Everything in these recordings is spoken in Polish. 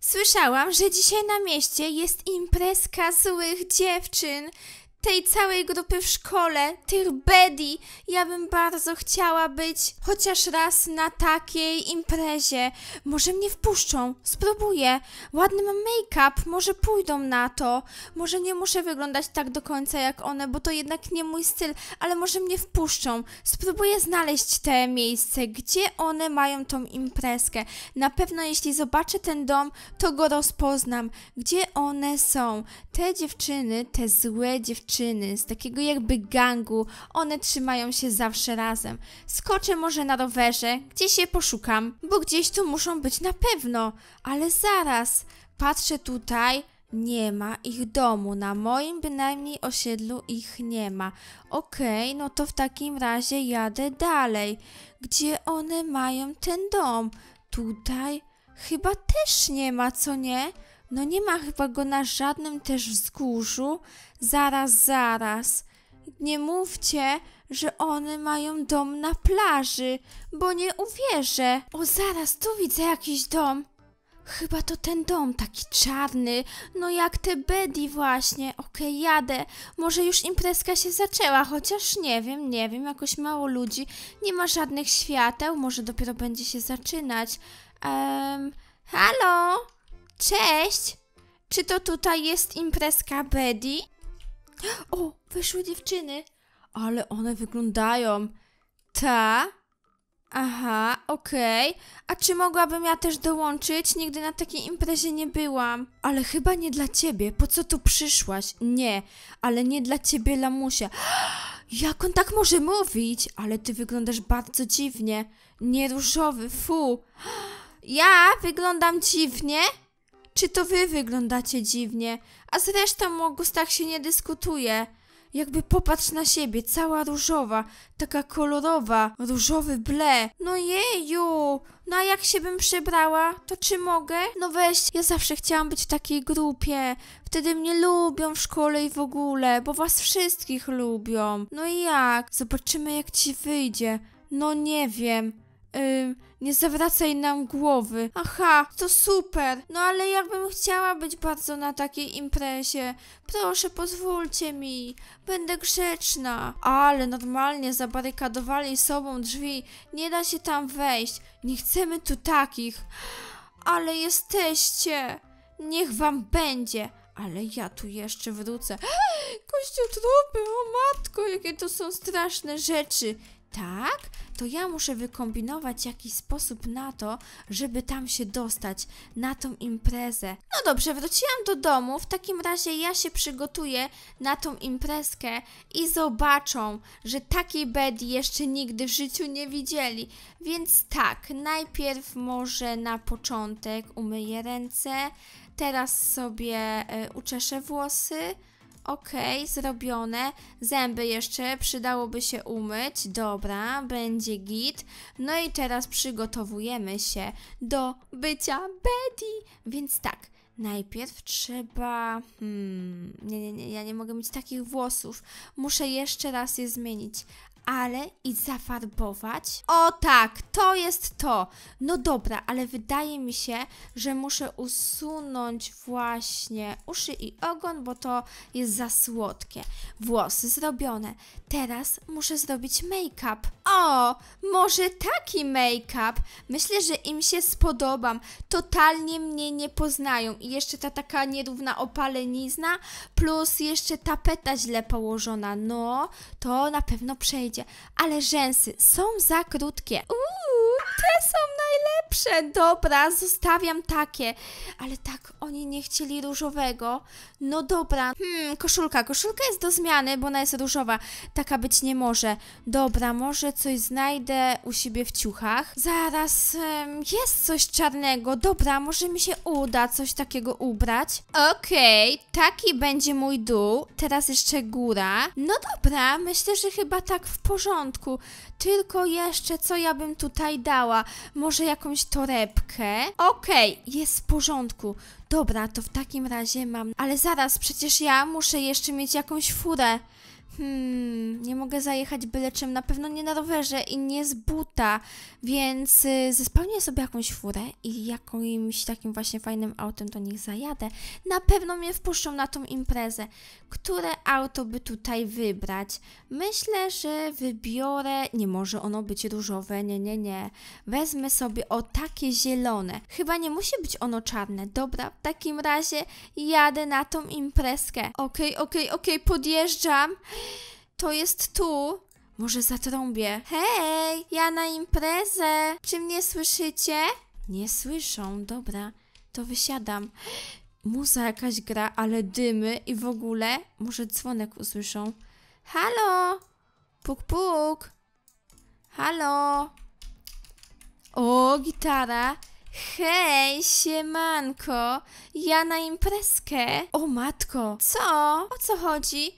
Słyszałam, że dzisiaj na mieście jest imprezka złych dziewczyn. Tej całej grupy w szkole, tych Bedi. Ja bym bardzo chciała być chociaż raz na takiej imprezie. Może mnie wpuszczą, spróbuję. Ładny mam make-up, może pójdą na to. Może nie muszę wyglądać tak do końca jak one, bo to jednak nie mój styl, ale może mnie wpuszczą. Spróbuję znaleźć te miejsce, gdzie one mają tą imprezkę. Na pewno jeśli zobaczę ten dom, to go rozpoznam. Gdzie one są? Te dziewczyny, te złe dziewczyny z takiego jakby gangu, one trzymają się zawsze razem. Skoczę może na rowerze, gdzieś je poszukam, bo gdzieś tu muszą być na pewno. Ale zaraz, patrzę tutaj, nie ma ich domu. Na moim bynajmniej osiedlu ich nie ma. Okej, no to w takim razie jadę dalej. Gdzie one mają ten dom? Tutaj? Chyba też nie ma, co nie? No nie ma chyba go na żadnym też wzgórzu. Zaraz, zaraz. Nie mówcie, że one mają dom na plaży, bo nie uwierzę. O, zaraz, tu widzę jakiś dom. Chyba to ten dom, taki czarny, no jak te Bedi właśnie. Okej, jadę. Może już imprezka się zaczęła, chociaż nie wiem, nie wiem, jakoś mało ludzi. Nie ma żadnych świateł, może dopiero będzie się zaczynać. Um, halo? Cześć! Czy to tutaj jest imprezka Bedi? O, wyszły dziewczyny. Ale one wyglądają. Ta? Aha, okej. A czy mogłabym ja też dołączyć? Nigdy na takiej imprezie nie byłam. Ale chyba nie dla ciebie. Po co tu przyszłaś? Nie, ale nie dla ciebie, lamusia. Jak on tak może mówić? Ale ty wyglądasz bardzo dziwnie. Nie różowy, fu. Ja wyglądam dziwnie? Czy to wy wyglądacie dziwnie? A zresztą o gustach się nie dyskutuje. Jakby popatrz na siebie, cała różowa, taka kolorowa, różowy ble. No jeju, no a jak się bym przebrała, to czy mogę? No weź, ja zawsze chciałam być w takiej grupie. Wtedy mnie lubią w szkole i w ogóle, bo was wszystkich lubią. No i jak? Zobaczymy jak ci wyjdzie. No nie wiem. Ym, nie zawracaj nam głowy. Aha, to super. No ale jakbym chciała być bardzo na takiej imprezie. Proszę, pozwólcie mi. Będę grzeczna. Ale normalnie zabarykadowali sobą drzwi. Nie da się tam wejść. Nie chcemy tu takich. Ale jesteście. Niech wam będzie. Ale ja tu jeszcze wrócę. Kościotrupy, o matko, jakie to są straszne rzeczy. Tak? To ja muszę wykombinować jakiś sposób na to, żeby tam się dostać, na tą imprezę. No dobrze, wróciłam do domu, w takim razie ja się przygotuję na tą imprezkę i zobaczą, że takiej Betty jeszcze nigdy w życiu nie widzieli. Więc tak, najpierw może na początek umyję ręce, teraz sobie y, uczeszę włosy, Okej, zrobione. Zęby jeszcze przydałoby się umyć. Dobra, będzie git. No i teraz przygotowujemy się do bycia Betty. Więc tak, najpierw trzeba. Hmm, nie, nie, nie, ja nie mogę mieć takich włosów. Muszę jeszcze raz je zmienić ale i zafarbować? O tak, to jest to. No dobra, ale wydaje mi się, że muszę usunąć właśnie uszy i ogon, bo to jest za słodkie. Włosy zrobione. Teraz muszę zrobić make-up. O, może taki make-up. Myślę, że im się spodobam. Totalnie mnie nie poznają. I jeszcze ta taka nierówna opalenizna, plus jeszcze tapeta źle położona. No, to na pewno przejdzie ale rzęsy są za krótkie. Uuu, te są najlepsze. Dobra, zostawiam takie. Ale tak, oni nie chcieli różowego. No dobra. Hmm, koszulka. Koszulka jest do zmiany, bo ona jest różowa. Taka być nie może. Dobra, może coś znajdę u siebie w ciuchach. Zaraz, um, jest coś czarnego. Dobra, może mi się uda coś takiego ubrać. Okej, okay, taki będzie mój dół. Teraz jeszcze góra. No dobra, myślę, że chyba tak w porządku. Tylko jeszcze co ja bym tutaj dała? Może jakąś torebkę? Okej, okay, jest w porządku. Dobra, to w takim razie mam. Ale zaraz, przecież ja muszę jeszcze mieć jakąś furę. Hmm, nie mogę zajechać byle czym, na pewno nie na rowerze i nie z buta, więc y, zespełnię sobie jakąś furę i jakimś takim właśnie fajnym autem do nich zajadę. Na pewno mnie wpuszczą na tą imprezę. Które auto by tutaj wybrać? Myślę, że wybiorę, nie może ono być różowe, nie, nie, nie. Wezmę sobie o takie zielone. Chyba nie musi być ono czarne. Dobra, w takim razie jadę na tą imprezkę. Okej, okej, okej, podjeżdżam. To jest tu. Może zatrąbię. Hej, ja na imprezę. Czy mnie słyszycie? Nie słyszą, dobra. To wysiadam. Muza jakaś gra, ale dymy i w ogóle. Może dzwonek usłyszą. Halo? Puk, puk. Halo? O, gitara. Hej, siemanko. Ja na imprezkę. O, matko. Co? O co chodzi?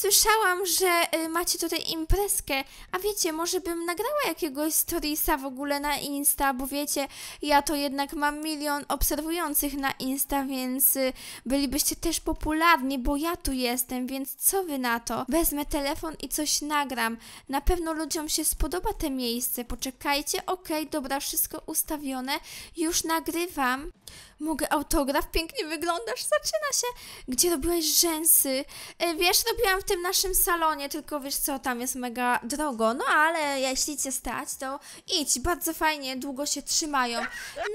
Słyszałam, że y, macie tutaj imprezkę, a wiecie, może bym nagrała jakiegoś storiesa w ogóle na Insta, bo wiecie, ja to jednak mam milion obserwujących na Insta, więc y, bylibyście też popularni, bo ja tu jestem, więc co wy na to? Wezmę telefon i coś nagram. Na pewno ludziom się spodoba te miejsce. Poczekajcie, okej, dobra, wszystko ustawione. Już nagrywam. Mogę autograf? Pięknie wyglądasz. Zaczyna się. Gdzie robiłeś rzęsy? E, wiesz, robiłam w tym naszym salonie, tylko wiesz co, tam jest mega drogo. No ale jeśli cię stać, to idź. Bardzo fajnie, długo się trzymają.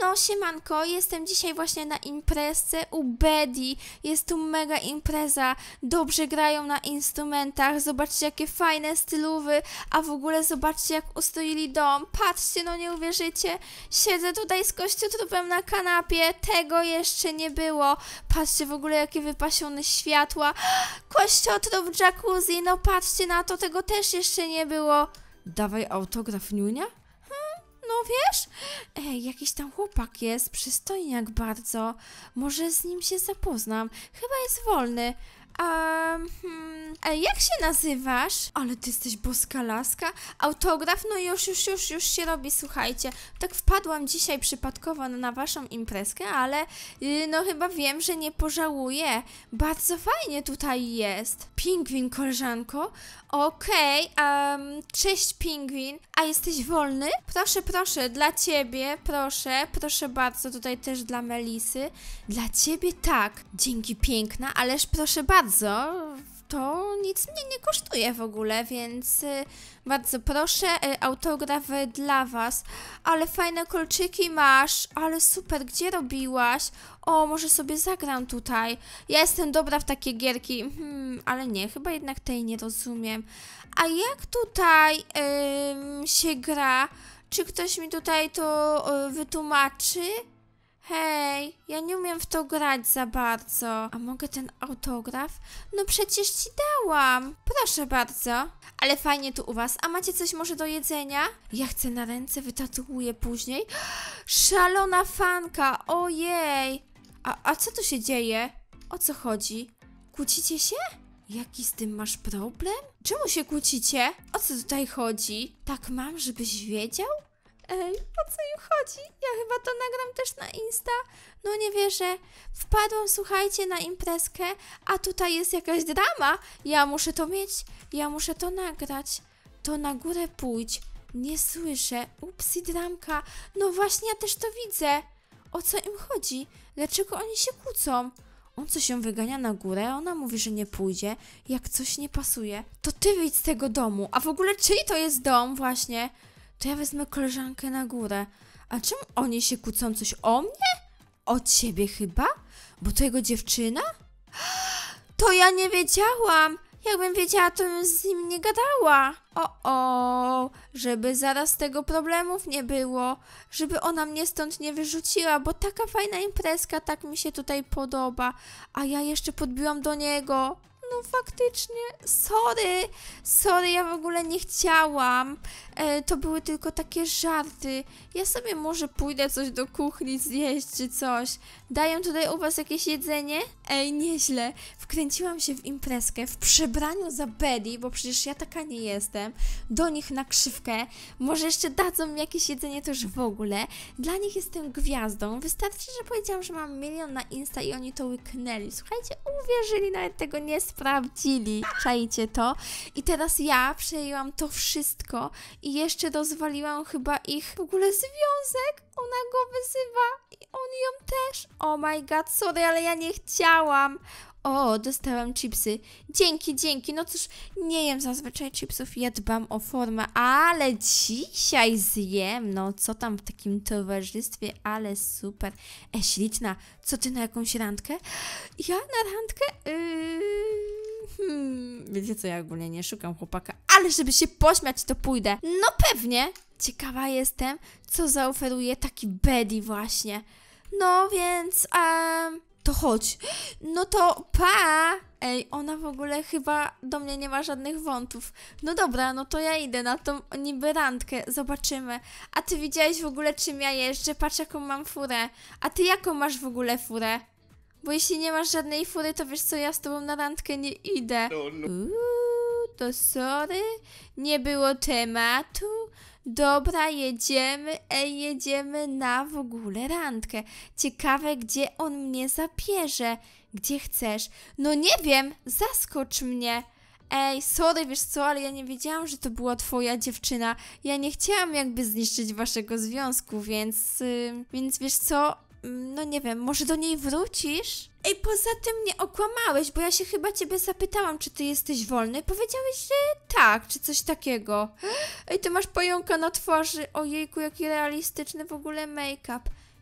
No, siemanko, jestem dzisiaj właśnie na imprezce u Bedi. Jest tu mega impreza. Dobrze grają na instrumentach. Zobaczcie, jakie fajne stylowy. A w ogóle zobaczcie, jak ustroili dom. Patrzcie, no nie uwierzycie. Siedzę tutaj z kościotrupem na kanapie. Tego jeszcze nie było. Patrzcie w ogóle, jakie wypasione światła. Kościotrup w jacuzzi. No patrzcie na to, tego też jeszcze nie było. Dawaj autograf, Niunia? No wiesz, Ej, jakiś tam chłopak jest, przystojniak bardzo. Może z nim się zapoznam. Chyba jest wolny. Um, jak się nazywasz? Ale ty jesteś boska laska. Autograf? No już, już, już, już się robi, słuchajcie. Tak wpadłam dzisiaj przypadkowo na waszą imprezkę, ale yy, no chyba wiem, że nie pożałuję. Bardzo fajnie tutaj jest. Pingwin, koleżanko. Okej, em, cześć pingwin. A jesteś wolny? Proszę, proszę, dla ciebie, proszę, proszę bardzo, tutaj też dla Melisy. Dla ciebie tak. Dzięki piękna, ależ proszę bardzo. To nic mnie nie kosztuje w ogóle, więc y, bardzo proszę, y, autograf dla was. Ale fajne kolczyki masz, ale super, gdzie robiłaś? O, może sobie zagram tutaj. Ja jestem dobra w takie gierki, hmm, ale nie, chyba jednak tej nie rozumiem. A jak tutaj się gra? Czy ktoś mi tutaj to y, wytłumaczy? Hej, ja nie umiem w to grać za bardzo. A mogę ten autograf? No przecież ci dałam. Proszę bardzo. Ale fajnie tu u was. A macie coś może do jedzenia? Ja chcę na ręce, wytatuuję później. Szalona fanka, ojej. A, a co tu się dzieje? O co chodzi? Kłócicie się? Jaki z tym masz problem? Czemu się kłócicie? O co tutaj chodzi? Tak mam, żebyś wiedział? Ej, o co im chodzi? Ja chyba to nagram też na Insta. No nie wierzę. Wpadłam, słuchajcie, na imprezkę, a tutaj jest jakaś drama. Ja muszę to mieć. Ja muszę to nagrać. To na górę pójdź. Nie słyszę. Upsi dramka. No właśnie, ja też to widzę. O co im chodzi? Dlaczego oni się kłócą? On coś ją wygania na górę, ona mówi, że nie pójdzie. Jak coś nie pasuje, to ty wyjdź z tego domu. A w ogóle czyj to jest dom właśnie? To ja wezmę koleżankę na górę. A czym oni się kłócą? Coś o mnie? O ciebie chyba? Bo to jego dziewczyna? To ja nie wiedziałam. Jakbym wiedziała, to bym z nim nie gadała. O, o, żeby zaraz tego problemów nie było. Żeby ona mnie stąd nie wyrzuciła, bo taka fajna imprezka, tak mi się tutaj podoba. A ja jeszcze podbiłam do niego. No faktycznie, sorry, sorry, ja w ogóle nie chciałam. E, to były tylko takie żarty. Ja sobie może pójdę coś do kuchni zjeść czy coś. Dają tutaj u was jakieś jedzenie? Ej, nieźle. Wkręciłam się w imprezkę w przebraniu za Betty, bo przecież ja taka nie jestem. Do nich na krzywkę. Może jeszcze dadzą mi jakieś jedzenie, już w ogóle. Dla nich jestem gwiazdą. Wystarczy, że powiedziałam, że mam milion na Insta i oni to łyknęli. Słuchajcie, uwierzyli, nawet tego nie sprawdzili. Czajcie to. I teraz ja przejęłam to wszystko i jeszcze rozwaliłam chyba ich w ogóle związek. Ona go wyzywa i on ją też. Oh my god, sorry, ale ja nie chciałam. O, dostałam chipsy. Dzięki, dzięki. No cóż, nie jem zazwyczaj chipsów, ja dbam o formę, ale dzisiaj zjem. No, co tam w takim towarzystwie, ale super. E, śliczna, co ty na jakąś randkę? Ja na randkę? Yy... Hmm, wiecie co, ja ogólnie nie szukam chłopaka, ale żeby się pośmiać, to pójdę. No pewnie. Ciekawa jestem, co zaoferuje taki Betty właśnie. No więc, em, to chodź. No to pa! Ej, ona w ogóle chyba do mnie nie ma żadnych wątów. No dobra, no to ja idę na tą niby randkę, zobaczymy. A ty widziałeś w ogóle czym ja jeżdżę? Patrz jaką mam furę. A ty jaką masz w ogóle furę? Bo jeśli nie masz żadnej fury, to wiesz co, ja z tobą na randkę nie idę. Uuu, to sorry, nie było tematu. Dobra, jedziemy, ej, jedziemy na w ogóle randkę. Ciekawe, gdzie on mnie zabierze. Gdzie chcesz? No nie wiem, zaskocz mnie. Ej, sorry, wiesz co, ale ja nie wiedziałam, że to była twoja dziewczyna. Ja nie chciałam jakby zniszczyć waszego związku, więc... Yy, więc wiesz co, no nie wiem, może do niej wrócisz? Ej, poza tym nie okłamałeś, bo ja się chyba ciebie zapytałam, czy ty jesteś wolny. Powiedziałeś, że tak, czy coś takiego. Ej, ty masz pająka na twarzy. Ojejku, jaki realistyczny w ogóle make-up.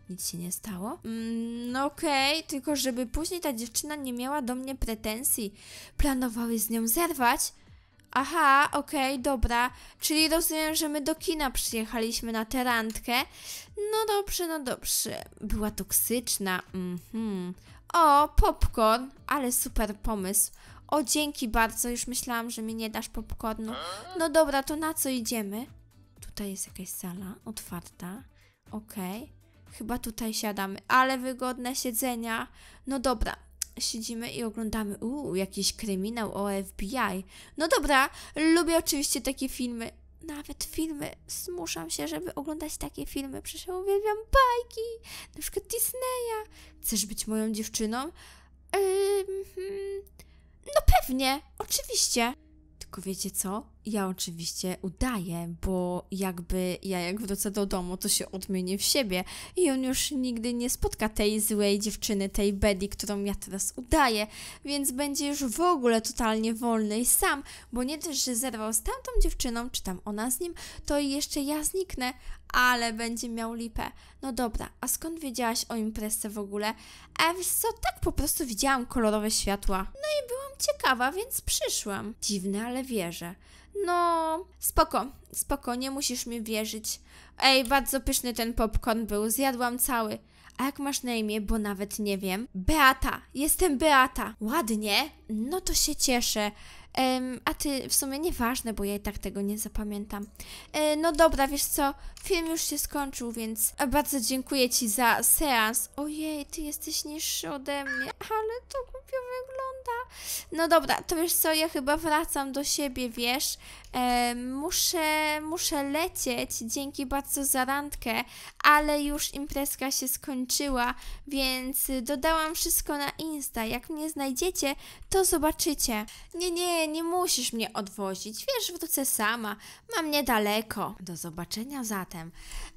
Nic się nie stało? Mm, no okej, tylko żeby później ta dziewczyna nie miała do mnie pretensji. Planowałeś z nią zerwać? Aha, okej, dobra. Czyli rozumiem, że my do kina przyjechaliśmy na tę randkę. No dobrze, no dobrze. Była toksyczna. Mhm. O, popcorn, ale super pomysł. O, dzięki bardzo. Już myślałam, że mi nie dasz popcornu. No dobra, to na co idziemy? Tutaj jest jakaś sala otwarta. Okej. Chyba tutaj siadamy, ale wygodne siedzenia. No dobra, siedzimy i oglądamy, uuu, jakiś kryminał o FBI. No dobra, lubię oczywiście takie filmy. Nawet filmy, zmuszam się, żeby oglądać takie filmy. Przecież ja uwielbiam bajki, na przykład Disneya. Chcesz być moją dziewczyną? Hmm, no pewnie, oczywiście. Tylko wiecie co? Ja oczywiście udaję, bo jakby ja jak wrócę do domu, to się odmienię w siebie i on już nigdy nie spotka tej złej dziewczyny, tej Betty, którą ja teraz udaję, więc będzie już w ogóle totalnie wolny i sam, bo nie też, że zerwał z tamtą dziewczyną, czy tam ona z nim, to jeszcze ja zniknę, ale będzie miał lipę. No dobra, a skąd wiedziałaś o imprezie w ogóle? A wiesz co, tak po prostu widziałam kolorowe światła. No i byłam ciekawa, więc przyszłam. Dziwne, ale wierzę. No, spoko, spoko, nie musisz mi wierzyć. Ej, bardzo pyszny ten popcorn był, zjadłam cały. A jak masz na imię, bo nawet nie wiem? Beata, jestem Beata. Ładnie? No to się cieszę. A ty w sumie nieważne, bo ja i tak tego nie zapamiętam. E, no dobra, wiesz co, film już się skończył, więc bardzo dziękuję ci za seans. Ojej, ty jesteś niższy ode mnie, ale to głupio wygląda. No dobra, to wiesz co, ja chyba wracam do siebie, wiesz. E, muszę, muszę lecieć, dzięki bardzo za randkę, ale już imprezka się skończyła, więc dodałam wszystko na Insta. Jak mnie znajdziecie, to zobaczycie. Nie, nie, nie musisz mnie odwozić, wiesz, wrócę sama, mam niedaleko. Do zobaczenia zatem.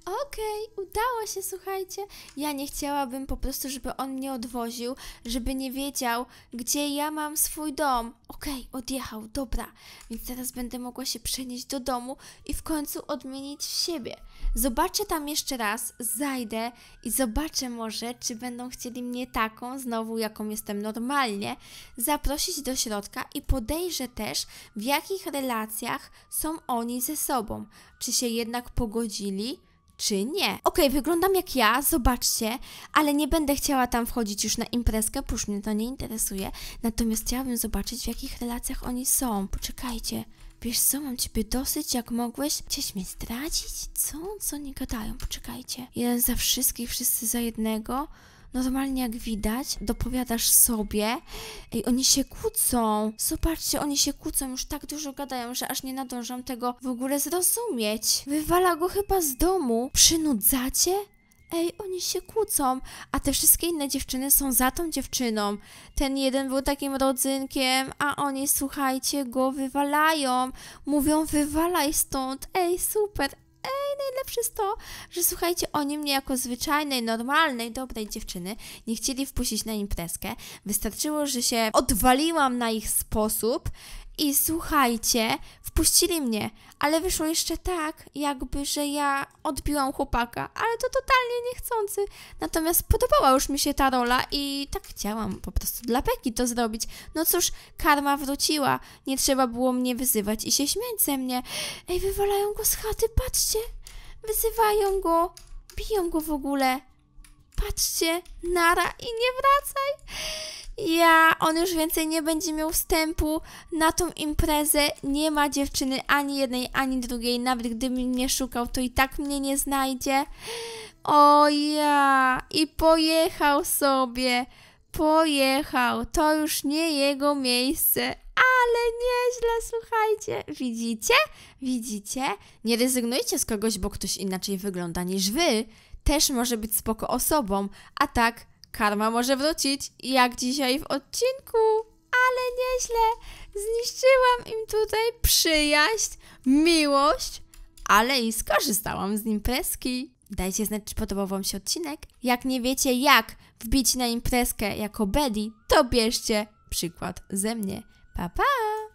Okej, udało się, słuchajcie. Ja nie chciałabym po prostu, żeby on mnie odwoził, żeby nie wiedział, gdzie ja mam swój dom. Okej, odjechał, dobra. Więc teraz będę mogła się przenieść do domu i w końcu odmienić siebie. Zobaczę tam jeszcze raz, zajdę i zobaczę może, czy będą chcieli mnie taką, znowu jaką jestem normalnie, zaprosić do środka i podejrzę też, w jakich relacjach są oni ze sobą. Czy się jednak pogodzili? Czy nie. Okej, wyglądam jak ja, zobaczcie, ale nie będę chciała tam wchodzić już na imprezkę, bo już mnie to nie interesuje. Natomiast chciałabym zobaczyć, w jakich relacjach oni są. Poczekajcie. Wiesz co, mam ciebie dosyć, jak mogłeś? Chciałeś mnie zdradzić? Co? Co nie gadają? Poczekajcie. Jeden za wszystkich, wszyscy za jednego. Normalnie jak widać, dopowiadasz sobie. Ej, oni się kłócą. Zobaczcie, oni się kłócą, już tak dużo gadają, że aż nie nadążam tego w ogóle zrozumieć. Wywala go chyba z domu. Przynudzacie? ej, oni się kłócą, a te wszystkie inne dziewczyny są za tą dziewczyną. Ten jeden był takim rodzynkiem, a oni, słuchajcie, go wywalają. Mówią, wywalaj stąd, ej, super, Ej, najlepsze jest to, że słuchajcie, oni mnie jako zwyczajnej, normalnej, dobrej dziewczyny nie chcieli wpuścić na imprezkę. Wystarczyło, że się odwaliłam na ich sposób i słuchajcie, wpuścili mnie, ale wyszło jeszcze tak, jakby, że ja odbiłam chłopaka, ale to totalnie niechcący. Natomiast podobała już mi się ta rola i tak chciałam po prostu dla Peki to zrobić. No cóż, karma wróciła, nie trzeba było mnie wyzywać i się śmiać ze mnie. Ej, wywalają go z chaty, patrzcie, wyzywają go, biją go w ogóle. Patrzcie, nara i nie wracaj. Ja, on już więcej nie będzie miał wstępu na tą imprezę. Nie ma dziewczyny ani jednej, ani drugiej. Nawet gdyby mnie szukał, to i tak mnie nie znajdzie. O ja! I pojechał sobie. Pojechał. To już nie jego miejsce. Ale nieźle, słuchajcie. Widzicie? Widzicie? Nie rezygnujcie z kogoś, bo ktoś inaczej wygląda niż wy. Też może być spoko osobą. A tak, karma może wrócić, jak dzisiaj w odcinku. Ale nieźle. Zniszczyłam im tutaj przyjaźń, miłość, ale i skorzystałam z imprezki. Dajcie znać, czy podobał Wam się odcinek. Jak nie wiecie, jak wbić na imprezkę jako Betty, to bierzcie przykład ze mnie. Pa, pa!